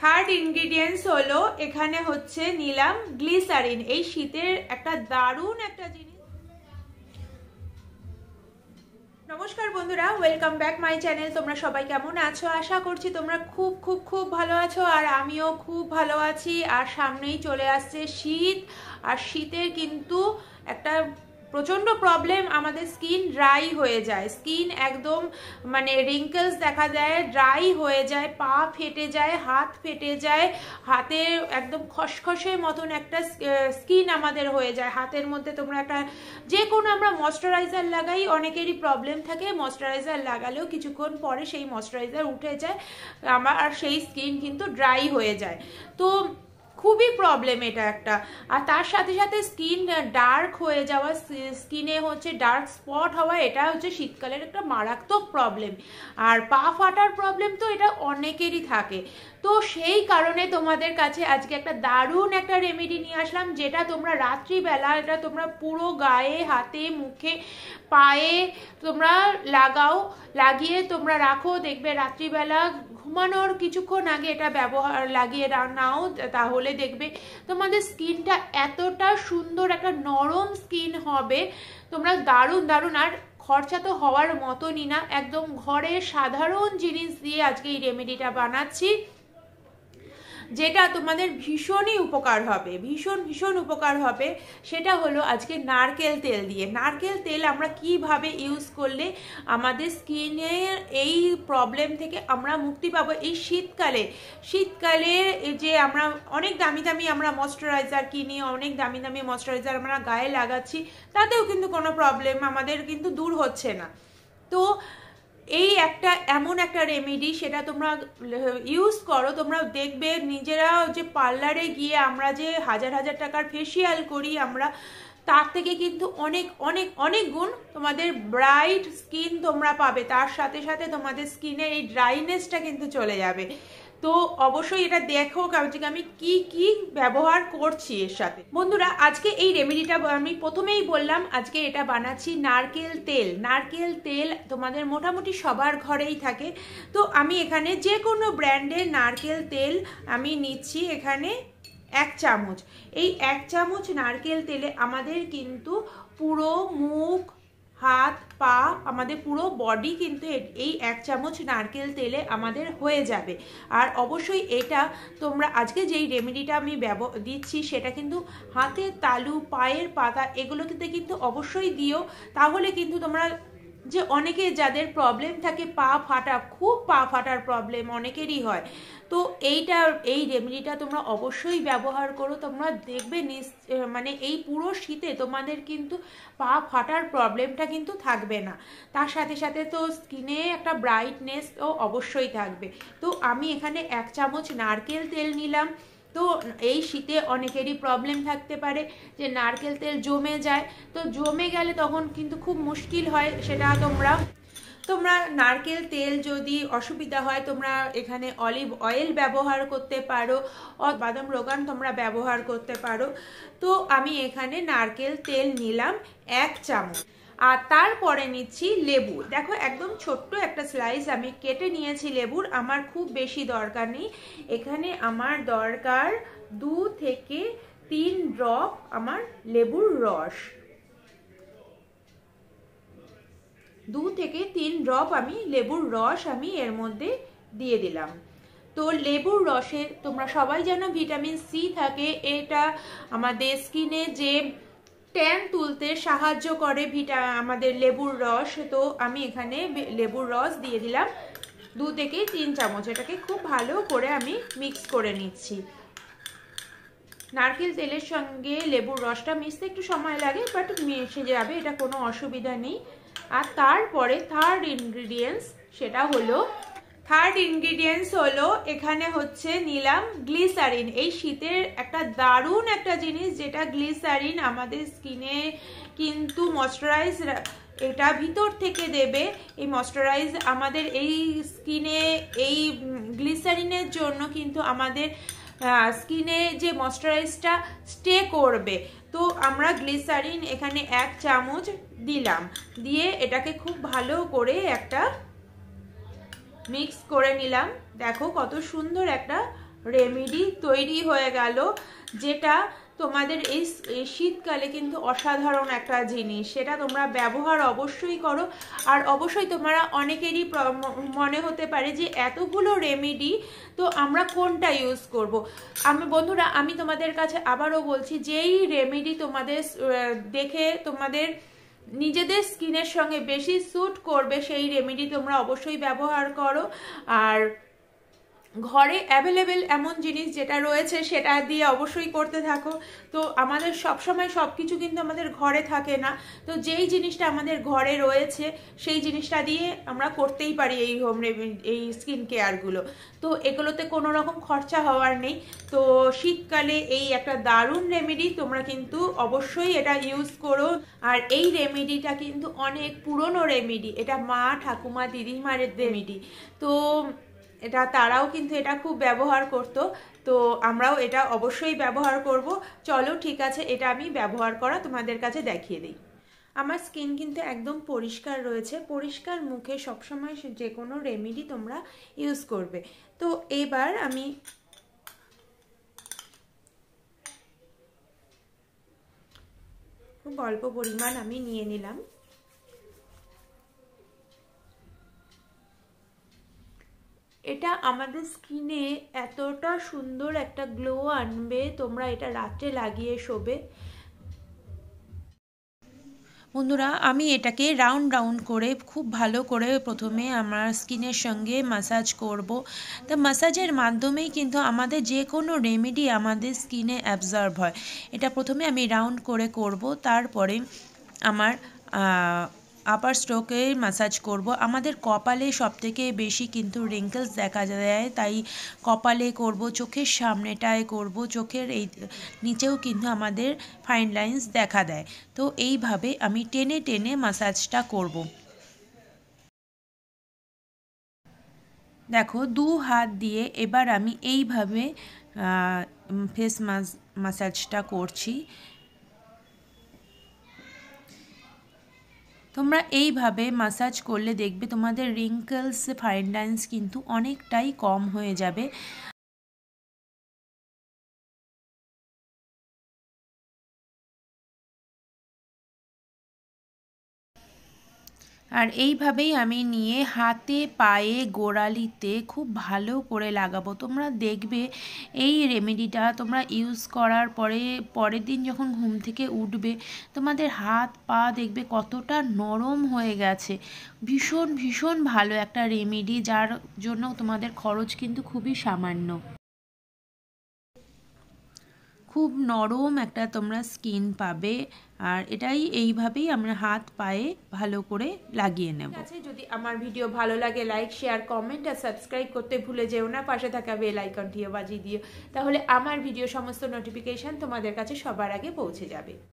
Third ingredients হলো এখানে হচ্ছে নিলাম গ্লিসারিন এই শীতের একটা দারুণ একটা জিনিস। নমস্কার বন্ধুরা ওয়েলকাম ব্যাক মাই চ্যানেল তোমরা সবাই কেমন আছো? আশা করছি তোমরা খুব খুব খুব ভালো আছো, আর আমিও খুব ভালো আছি। আর সামনেই চলে আসছে শীত। আর শীতের কিন্তু একটা প্রচণ্ড প্রবলেম আমাদের স্কিন ড্রাই হয়ে যায়। স্কিন একদম মানে রিঙ্কেলস দেখা যায় ড্রাই হয়ে যায়, পা ফেটে যায়, হাত ফেটে যায়, হাতে একদম খসখসের মতন একটা স্কিন আমাদের হয়ে যায়। হাতের মধ্যে তোমরা একটা যে কোনো আমরা ময়শ্চারাইজার লাগাই, অনেকেরই প্রবলেম থাকে ময়শ্চারাইজার লাগালেও কিছুক্ষণ পরে সেই ময়শ্চারাইজার উঠে যায়, আমার আর সেই স্কিন কিন্তু ড্রাই হয়ে যায়। তো খুবই প্রবলেম এটা একটা। আর তার সাথে সাথে স্কিন ডার্ক হয়ে যাওয়া স্কিনে হচ্ছে ডার্ক স্পট হওয়া, এটা হচ্ছে শীতকালের একটা মারাত্মক প্রবলেম আর পা ফাটার প্রবলেম তো এটা অনেকেরই থাকে। তো সেই কারণে তোমাদের কাছে আজকে একটা দারুণ একটা রেমেডি নিয়ে আসলাম, যেটা তোমরা রাত্রিবেলা, এটা তোমরা পুরো গায়ে, হাতে, মুখে, পায়ে তোমরা লাগাও, লাগিয়ে তোমরা রাখো। দেখবে রাত্রিবেলা ঘুমানোর কিছুক্ষণ আগে এটা ব্যবহার লাগিয়ে নাও, তাহলে দেখবে তোমাদের স্কিনটা এতটা সুন্দর, একটা নরম স্কিন হবে। তোমরা দারুণ দারুণ। আর খরচা তো হওয়ার মতনই না। একদম ঘরে সাধারণ জিনিস দিয়ে আজকে এই রেমেডিটা বানাচ্ছি। যেটা তোমাদের ভীষণই উপকার হবে, ভীষণ ভীষণ উপকার হবে, সেটা হলো আজকে নারকেল তেল দিয়ে। নারকেল তেল আমরা কীভাবে ইউজ করলে আমাদের স্কিনের এই প্রবলেম থেকে আমরা মুক্তি পাবো? এই শীতকালে শীতকালে যে আমরা অনেক দামি দামি আমরা ময়শ্চারাইজার কিনি, অনেক দামি দামি ময়শ্চারাইজার আমরা গায়ে লাগাচ্ছি, তাতেও কিন্তু কোনো প্রবলেম আমাদের কিন্তু দূর হচ্ছে না। তো এই একটা, এমন একটা রেমেডি সেটা তোমরা ইউজ করো। তোমরা দেখবে নিজেরা যে পার্লারে গিয়ে আমরা যে হাজার হাজার টাকার ফেসিয়াল করি আমরা, তার থেকে কিন্তু অনেক অনেক অনেক গুণ তোমাদের ব্রাইট স্কিন তোমরা পাবে। তার সাথে সাথে তোমাদের স্কিনের এই ড্রাইনেসটা কিন্তু চলে যাবে। তো অবশ্যই এটা দেখো আজকে আমি কি কি ব্যবহার করছি এর সাথে। বন্ধুরা, আজকে এই রেমেডিটা আমি প্রথমেই বললাম, আজকে এটা বানাচ্ছি নারকেল তেল। নারকেল তেল তোমাদের মোটামুটি সবার ঘরেই থাকে। তো আমি এখানে যে কোনো ব্র্যান্ডের নারকেল তেল আমি নিচ্ছি এখানে এক চামচ। এই এক চামচ নারকেল তেলে আমাদের কিন্তু পুরো মুখ হাত, পা, আমাদের পুরো বডি কিন্তু এই এক চামচ নারকেল তেলে আমাদের হয়ে যাবে। আর অবশ্যই এটা তোমরা আজকে যেই রেমেডিটা আমি ব্যব, দিচ্ছি সেটা কিন্তু হাতের তালু, পায়ের পাতা এগুলোতে কিন্তু অবশ্যই দিও। তাহলে কিন্তু তোমরা যে অনেকে যাদের প্রবলেম থাকে, পা ফাটা, খুব পা ফাটার প্রবলেম অনেকেরই হয়। তো এইটা, এই রেমেডিটা তোমরা অবশ্যই ব্যবহার করো। তোমরা দেখবে মানে এই পুরো শীতে তোমাদের কিন্তু পা ফাটার প্রবলেমটা কিন্তু থাকবে না। তার সাথে সাথে তো স্কিনে একটা ব্রাইটনেস ও অবশ্যই থাকবে। তো আমি এখানে এক চামচ নারকেল তেল নিলাম। তো এই শীতে অনেকেরই প্রবলেম থাকতে পারে যে নারকেল তেল জমে যায়। তো জমে গেলে তখন কিন্তু খুব মুশকিল হয়, সেটা তোমরা তোমরা নারকেল তেল যদি অসুবিধা হয়, তোমরা এখানে অলিভ অয়েল ব্যবহার করতে পারো বাদাম রোগান তোমরা ব্যবহার করতে পারো। তো আমি এখানে নারকেল তেল নিলাম এক চামচ। আর তারপরে নিচ্ছি লেবু। দেখো, একদম ছোট্ট একটা স্লাইস আমি কেটে নিয়েছি লেবুর। আমার খুব বেশি দরকার নেই। এখানে আমার দরকার দু থেকে তিন ড্রপ আমার লেবুর রস। দু থেকে তিন ড্রপ আমি লেবুর রস আমি এর মধ্যে দিয়ে দিলাম। তো লেবুর রসে তোমরা সবাই জানো ভিটামিন সি থাকে। এটা আমাদের স্কিনে যে ট্যান তুলতে সাহায্য করে ভিটা, আমাদের লেবুর রস। তো আমি এখানে লেবুর রস দিয়ে দিলাম দু থেকে তিন চামচ। এটাকে খুব ভালো করে আমি মিক্স করে নিচ্ছি। নারকেল তেলের সঙ্গে লেবুর রসটা মিশতে একটু সময় লাগে, বাট মিশে যাবে, এটা কোনো অসুবিধা নেই। আর তারপরে থার্ড ইনগ্রিডিয়েন্টস সেটা হলো থার্ড ইনগ্রিডিয়েন্টস হলো এখানে হচ্ছে নিলাম গ্লিসারিন এই শীতের একটা দারুণ একটা জিনিস যেটা গ্লিসারিন আমাদের স্কিনে কিন্তু ময়শ্চারাইজ এটা ভিতর থেকে দেবে। এই ময়শ্চারাইজ আমাদের এই স্কিনে এই গ্লিসারিনের জন্য কিন্তু আমাদের স্কিনে যে ময়শ্চারাইজটা স্টে করবে। তো আমরা গ্লিসারিন এখানে এক চামচ দিলাম। দিয়ে এটাকে খুব ভালো করে একটা মিক্স করে নিলাম। দেখো কত সুন্দর একটা রেমেডি তৈরি হয়ে গেল, যেটা তোমাদের এই শীতকালে কিন্তু অসাধারণ একটা জিনিস। সেটা তোমরা ব্যবহার অবশ্যই করো। আর অবশ্যই তোমরা অনেকেরই মনে হতে পারে যে এতগুলো রেমেডি তো আমরা কোনটা ইউজ করব। আমি, বন্ধুরা, আমি তোমাদের কাছে আবারও বলছি, যেই রেমেডি তোমাদের দেখে তোমাদের নিজেদের স্কিনের সঙ্গে বেশি স্যুট করবে সেই রেমেডি তোমরা অবশ্যই ব্যবহার করো। আর ঘরে অ্যাভেলেবেল এমন জিনিস যেটা রয়েছে সেটা দিয়ে অবশ্যই করতে থাকো। তো আমাদের সব সময় সব কিছু কিন্তু আমাদের ঘরে থাকে না। তো যেই জিনিসটা আমাদের ঘরে রয়েছে, সেই জিনিসটা দিয়ে আমরা করতেই পারি এই হোম এই স্কিন কেয়ারগুলো তো এগুলোতে কোনো রকম খরচা হওয়ার নেই। তো শীতকালে এই একটা দারুণ রেমেডি তোমরা কিন্তু অবশ্যই এটা ইউজ করো। আর এই রেমেডিটা কিন্তু অনেক পুরনো রেমেডি এটা মা ঠাকুমা দিদিমারের রেমেডি তো এটা তারাও কিন্তু এটা খুব ব্যবহার করত, তো আমরাও এটা অবশ্যই ব্যবহার করব। চলো ঠিক আছে, এটা আমি ব্যবহার করা তোমাদের কাছে দেখিয়ে দিই। আমার স্কিন কিন্তু একদম পরিষ্কার রয়েছে, পরিষ্কার মুখে সবসময় যে কোনো রেমেডি তোমরা ইউজ করবে। তো এবার আমি খুব অল্প পরিমাণ আমি নিয়ে নিলাম। এটা আমাদের স্কিনে এতটা সুন্দর একটা গ্লো আনবে, তোমরা এটা রাত্রে লাগিয়ে শোবে। বন্ধুরা, আমি এটাকে রাউন্ড রাউন্ড করে, খুব ভালো করে প্রথমে আমার স্কিনের সঙ্গে মাসাজ করব। তা মাসাজের মাধ্যমেই কিন্তু আমাদের যে কোনো রেমেডি আমাদের স্কিনে অ্যাবজর্ব হয়। এটা প্রথমে আমি রাউন্ড করে করব, তারপরে আমার আপার স্ট্রোকে মাসাজ করব। আমাদের কপালে সবথেকে বেশি কিন্তু রিঙ্কেলস দেখা যায়, তাই কপালে করব, চোখের সামনেটায় করব, চোখের এই নিচেও কিন্তু আমাদের ফাইন লাইন্স দেখা দেয়। তো এইভাবে আমি টেনে টেনে মাসাজটা করব। দেখো, দু হাত দিয়ে এবার আমি এইভাবে ফেস মাসাজটা করছি। তোমরা এইভাবে মাসাজ করলে দেখবে তোমাদের রিঙ্কেলস ফাইন লাইন্স কিন্তু অনেকটাই কম হয়ে যাবে। আর এইভাবেই আমি নিয়ে হাতে, পায়ে, গোড়ালিতে খুব ভালো করে লাগাবো। তোমরা দেখবে এই রেমেডিটা তোমরা ইউজ করার পরে, পরের দিন যখন ঘুম থেকে উঠবে, তোমাদের হাত, পা দেখবে কতটা নরম হয়ে গেছে। ভীষণ ভীষণ ভালো একটা রেমেডি, যার জন্য তোমাদের খরচ কিন্তু খুবই সামান্য। খুব নরম একটা তোমরা স্কিন পাবে। আর এটাই এইভাবেই আমরা হাত পায়ে ভালো করে লাগিয়ে নেব। যদি আমার ভিডিও ভালো লাগে লাইক শেয়ার কমেন্ট আর সাবস্ক্রাইব করতে ভুলে যেও না, পাশে থাকা বেল আইকনটিও বাজিয়ে দিও। তাহলে আমার ভিডিও সমস্ত নোটিফিকেশান তোমাদের কাছে সবার আগে পৌঁছে যাবে।